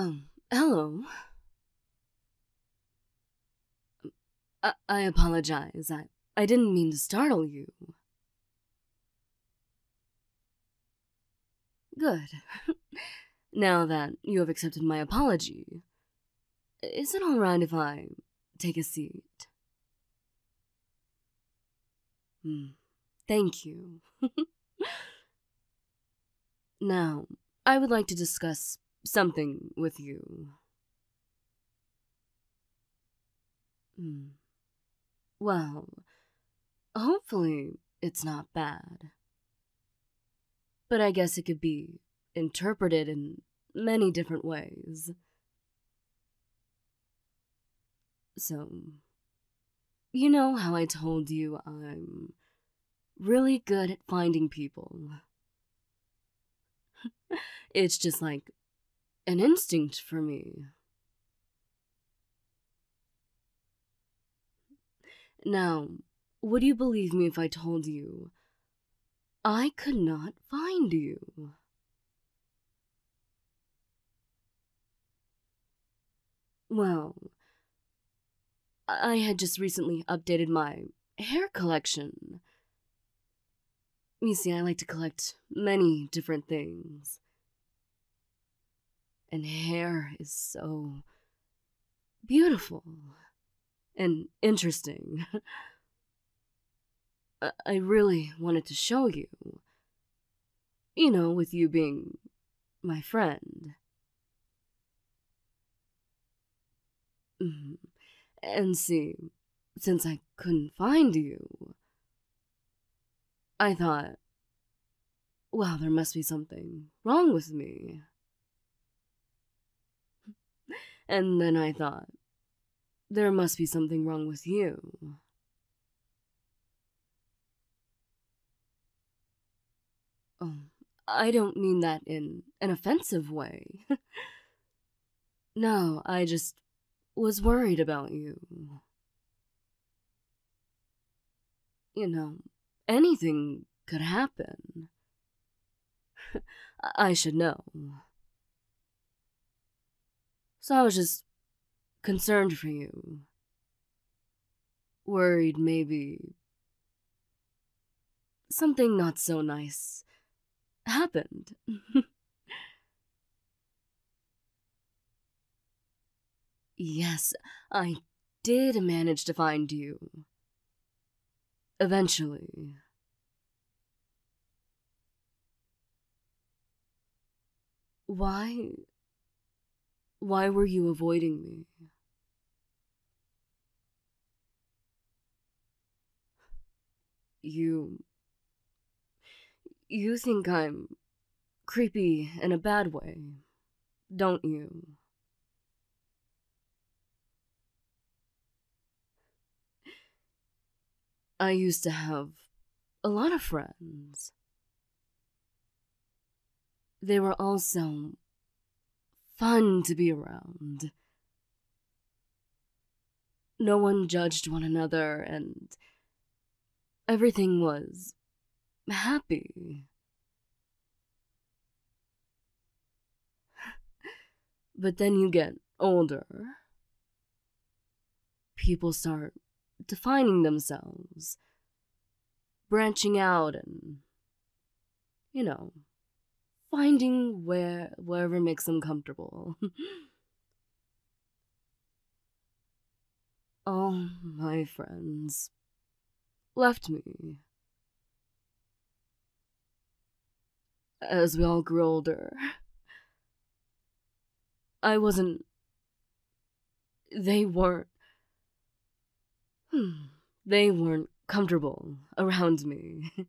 Um, hello. I, I apologize. I, I didn't mean to startle you. Good. now that you have accepted my apology, is it alright if I take a seat? Hmm. Thank you. now, I would like to discuss something with you. Hmm. Well, hopefully it's not bad. But I guess it could be interpreted in many different ways. So, you know how I told you I'm really good at finding people. it's just like an instinct for me. Now, would you believe me if I told you I could not find you? Well, I had just recently updated my hair collection. You see, I like to collect many different things. And hair is so beautiful and interesting. I really wanted to show you. You know, with you being my friend. Mm-hmm. And see, since I couldn't find you, I thought, well, there must be something wrong with me. And then I thought, there must be something wrong with you. Oh, I don't mean that in an offensive way. no, I just was worried about you. You know, anything could happen. I should know. So I was just concerned for you. Worried maybe something not so nice happened. yes, I did manage to find you. Eventually. Why why were you avoiding me? You. You think I'm creepy in a bad way, don't you? I used to have a lot of friends. They were also fun to be around. No one judged one another, and everything was happy. But then you get older. People start defining themselves, branching out, and, you know, finding where wherever makes them comfortable. All my friends left me. As we all grew older, I wasn't. They weren't. Hmm, they weren't comfortable around me.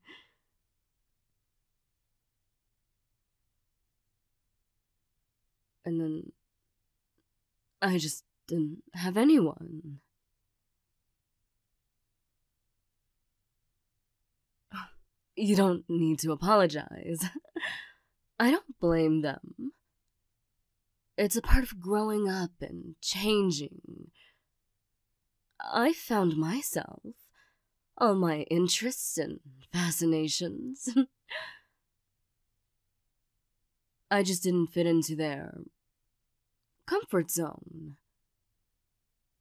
and then I just didn't have anyone. You don't need to apologize. I don't blame them. It's a part of growing up and changing. I found myself, all my interests and fascinations. I just didn't fit into their comfort zone.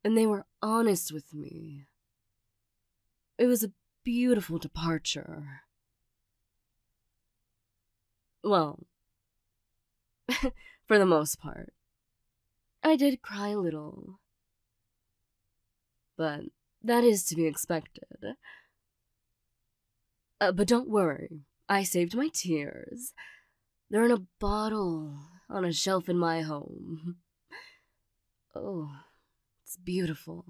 And they were honest with me. It was a beautiful departure. Well, for the most part. I did cry a little. But that is to be expected. Uh, but don't worry, I saved my tears. They're in a bottle on a shelf in my home. Oh, it's beautiful.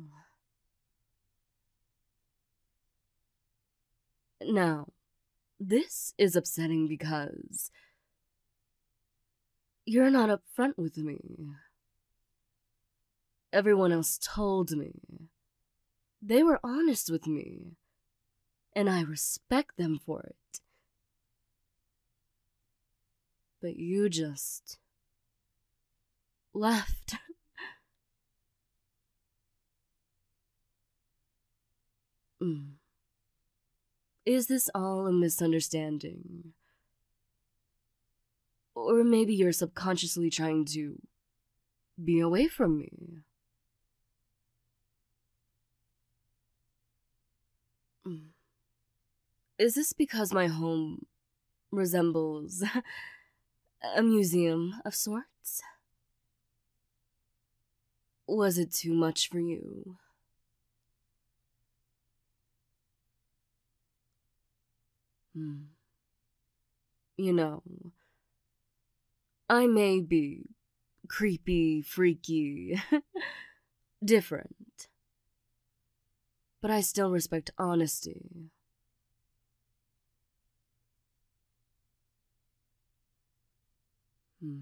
Now, this is upsetting because you're not upfront with me. Everyone else told me. They were honest with me, and I respect them for it. But you just left. mm. Is this all a misunderstanding? Or maybe you're subconsciously trying to be away from me. Mm. Is this because my home resembles a museum of sorts? Was it too much for you? Hmm. You know, I may be creepy, freaky, different, but I still respect honesty. Hmm.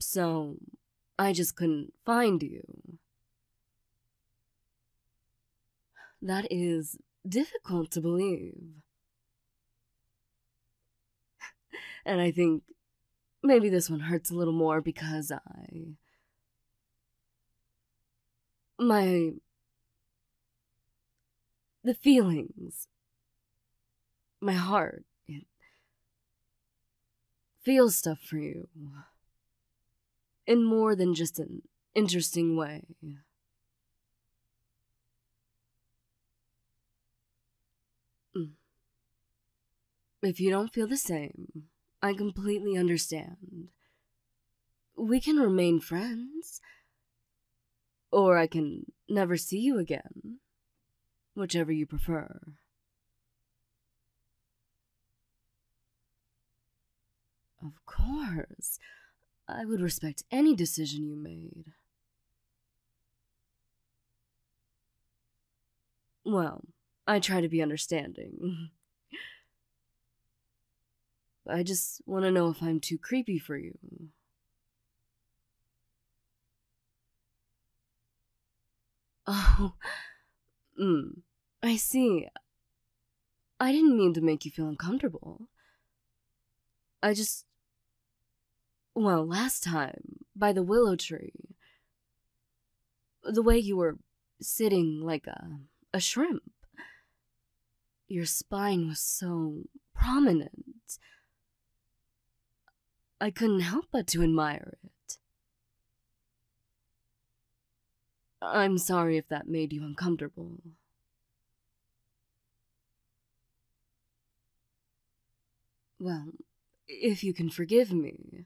So, I just couldn't find you. That is difficult to believe. and I think maybe this one hurts a little more because I. My. The feelings. My heart. It feels stuff for you. In more than just an interesting way. Mm. If you don't feel the same, I completely understand. We can remain friends. Or I can never see you again. Whichever you prefer. Of course. I would respect any decision you made. Well, I try to be understanding. I just want to know if I'm too creepy for you. Oh, mm, I see. I didn't mean to make you feel uncomfortable. I just. Well, last time, by the willow tree, the way you were sitting like a, a shrimp, your spine was so prominent. I couldn't help but to admire it. I'm sorry if that made you uncomfortable. Well, if you can forgive me,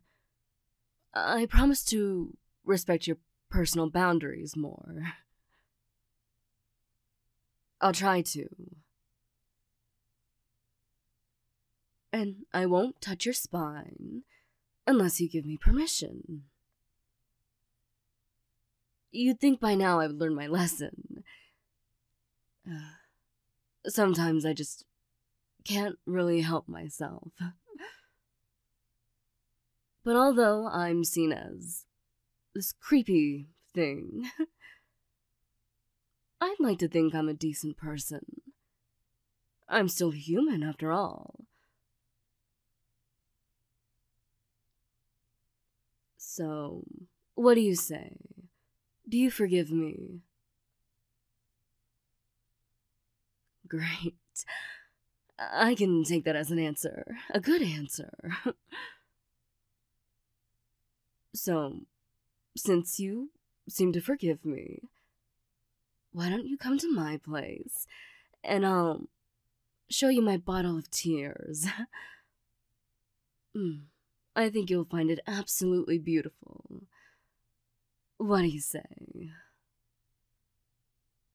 I promise to respect your personal boundaries more. I'll try to. And I won't touch your spine unless you give me permission. You'd think by now I would learn my lesson. Sometimes I just can't really help myself. But although I'm seen as this creepy thing, I'd like to think I'm a decent person. I'm still human after all. So, what do you say? Do you forgive me? Great. I can take that as an answer. A good answer. So, since you seem to forgive me, why don't you come to my place and I'll show you my bottle of tears? mm, I think you'll find it absolutely beautiful. What do you say?